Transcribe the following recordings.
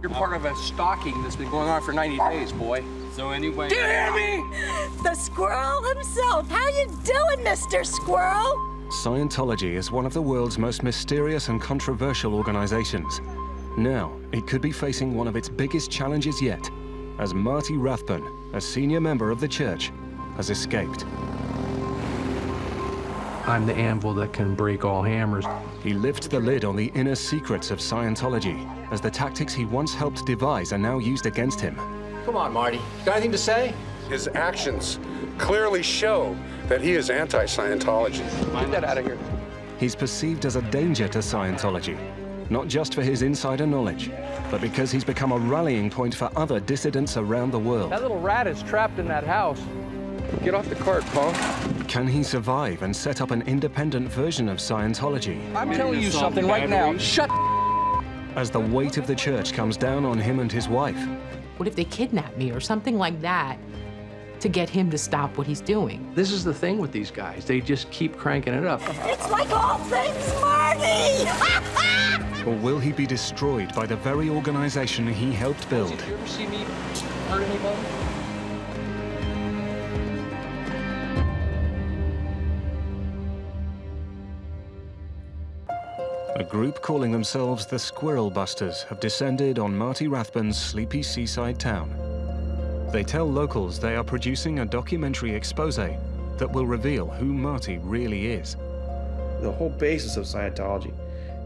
You're part of a stalking that's been going on for 90 days, boy. So anyway... Do you hear me? The squirrel himself. How you doing, Mr. Squirrel? Scientology is one of the world's most mysterious and controversial organizations. Now, it could be facing one of its biggest challenges yet, as Marty Rathbun, a senior member of the church, has escaped. I'm the anvil that can break all hammers. He lifts the lid on the inner secrets of Scientology, as the tactics he once helped devise are now used against him. Come on, Marty. Got anything to say? His actions clearly show that he is anti-Scientology. Get that out of here. He's perceived as a danger to Scientology, not just for his insider knowledge, but because he's become a rallying point for other dissidents around the world. That little rat is trapped in that house. Get off the cart, Paul. Can he survive and set up an independent version of Scientology? I'm telling you something right now. Shut As the weight of the church comes down on him and his wife, What if they kidnap me or something like that to get him to stop what he's doing? This is the thing with these guys. They just keep cranking it up. It's like all things Marty! or will he be destroyed by the very organization he helped build? Did you ever see me hurt anybody? A group calling themselves the Squirrel Busters have descended on Marty Rathbun's sleepy seaside town. They tell locals they are producing a documentary expose that will reveal who Marty really is. The whole basis of Scientology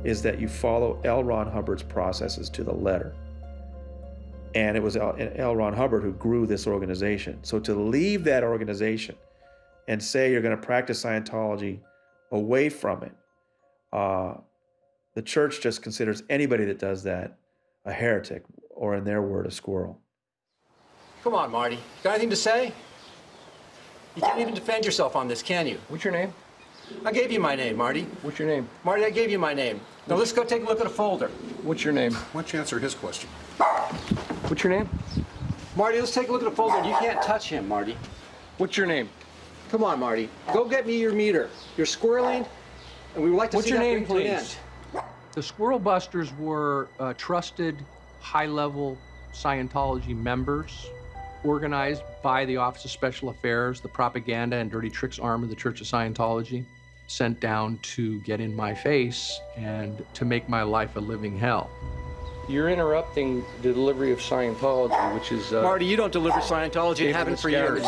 is that you follow L. Ron Hubbard's processes to the letter. And it was L. Ron Hubbard who grew this organization. So to leave that organization and say you're going to practice Scientology away from it, uh, the church just considers anybody that does that a heretic, or in their word, a squirrel. Come on, Marty. Got anything to say? You can't even defend yourself on this, can you? What's your name? I gave you my name, Marty. What's your name? Marty, I gave you my name. Now let's go take a look at a folder. What's your name? Why don't you answer his question? What's your name? Marty, let's take a look at a folder. You can't touch him, Marty. What's your name? Come on, Marty. Go get me your meter. You're squirreling, and we would like to What's see your that name, bring to an please? The Squirrel Busters were uh, trusted, high-level Scientology members organized by the Office of Special Affairs, the propaganda and dirty tricks arm of the Church of Scientology, sent down to get in my face and to make my life a living hell. You're interrupting the delivery of Scientology, which is... Uh, Marty, you don't deliver Scientology David and haven't for years.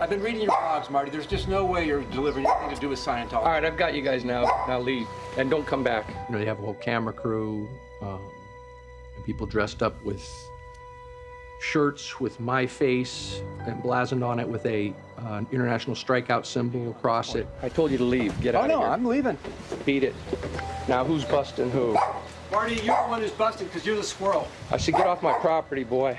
I've been reading your blogs, Marty. There's just no way you're delivering anything to do with Scientology. All right, I've got you guys now. Now leave. And don't come back. You know, they have a whole camera crew, um, and people dressed up with shirts with my face emblazoned on it with a uh, international strikeout symbol across it. I told you to leave. Get Oh, out no, of here. I'm leaving. Beat it. Now who's busting who? Marty, you're the one who's busted because you're the squirrel. I should get off my property, boy.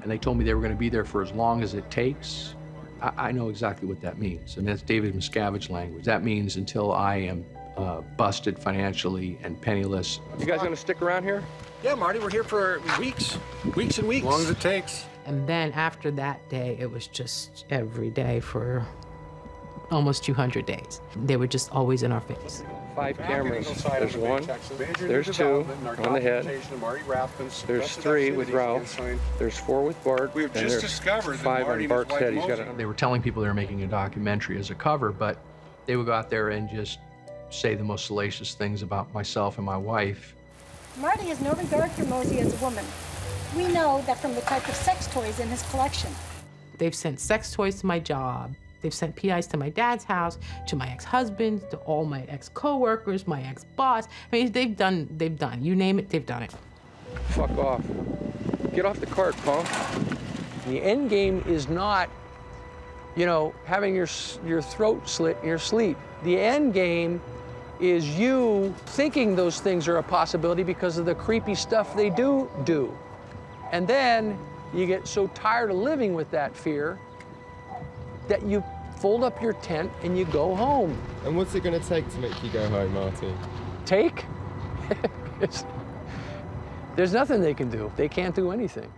And they told me they were going to be there for as long as it takes. I, I know exactly what that means. And that's David Miscavige language. That means until I am uh, busted financially and penniless. You guys going to stick around here? Yeah, Marty, we're here for weeks, weeks and weeks. As long as it takes. And then after that day, it was just every day for almost 200 days. They were just always in our face. Five cameras. There's one. There's two on the head. There's three with Ralph. There's four with Bart. We've and just there's discovered that five Marty on Bart's head. He's got. A, they were telling people they were making a documentary as a cover, but they would go out there and just say the most salacious things about myself and my wife. Marty has no regard for Mosey as a woman. We know that from the type of sex toys in his collection. They've sent sex toys to my job. They've sent PIs to my dad's house, to my ex-husband, to all my ex-coworkers, my ex-boss. I mean, they've done, they've done. You name it, they've done it. Fuck off. Get off the cart, punk. The end game is not, you know, having your your throat slit in your sleep. The end game is you thinking those things are a possibility because of the creepy stuff they do do. And then you get so tired of living with that fear that you fold up your tent and you go home. And what's it going to take to make you go home, Marty? Take? There's nothing they can do. They can't do anything.